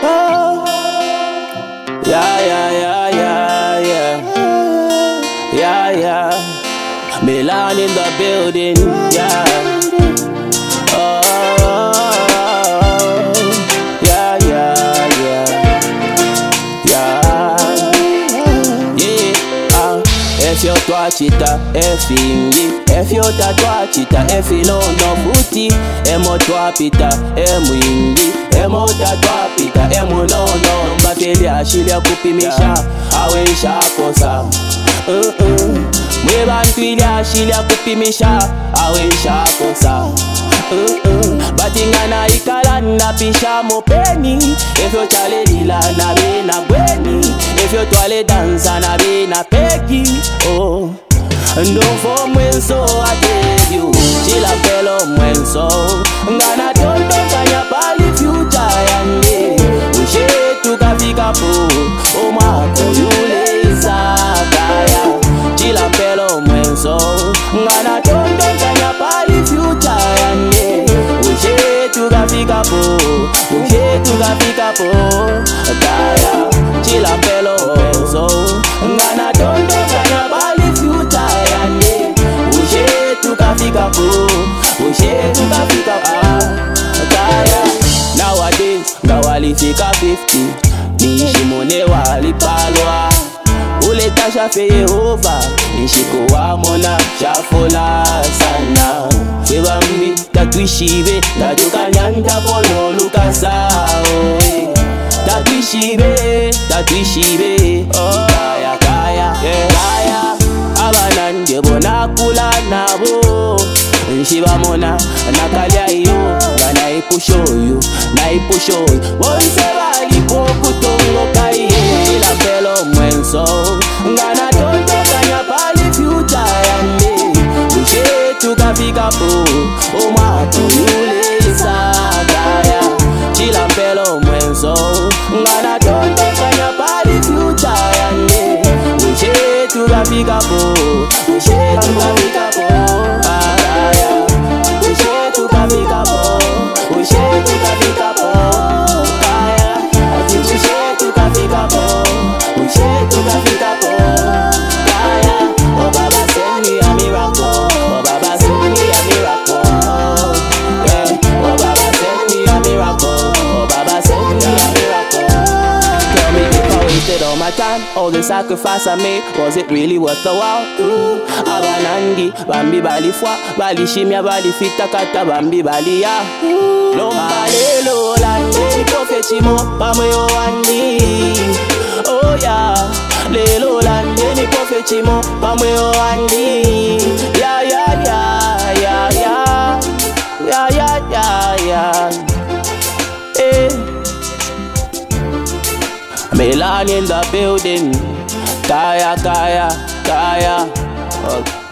Oh. Yeah, yeah, yeah, yeah, yeah. Yeah, yeah. Milan in the building, yeah. chita efingi efyotatoa chita emo e emotwapita emwingi emotatwapita emunono mbafeliashilya kupimisha awe aweishakosa uh -uh. mwe bantu ilyashilya kupimisha aweishakosa uh -uh. batingana ikala napisha mopeni efyo chalelilana yo twale danza na bina peki oh. ndofo mwenso atebyu cilapelo mwenso ngana tondokanya pali fyuca yande ucetu kafikapo omwakonuleisakaya cilapelo mwenso ngana tondokanya pali fyuca yande ucetu kafikapo ucetu kafikapo kaya kila mpeloso ngana dondo ngana bali fyuta yande ushe tukafika po ushe tukafika pa taya nowadays ngawalifika 50 nishimone walipalwa uleta shafe yehova nishiko wamona shafola sana twebambi tatwishive tatukanyanta ponolukasao eh. ngatwishibe kayakayakaya abana ndibona kula nabo nshibamona nakalyaiyo nganaipushoyu naipushoyu bonse balipo kutongo kaiyela mpelo mwenso nganatondekanya pali fyuta yande nshe tukafikapo omwatuulesa kaya cila mpelo mwenso amiga boa. time All the sacrifice I made Was it really worth the while? Ooh, abanangi Bambi bali fwa Bali shimia bali fita kata Bambi bali ya Lomba lelo lanje Chiprofeti chimo Pamwe o andi Oh yeah Lelo lande Ni profeti mo Pamwe o andi Milan in the building. Kaya, Kaya, Kaya. Oh.